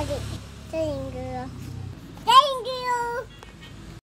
这里，这一个。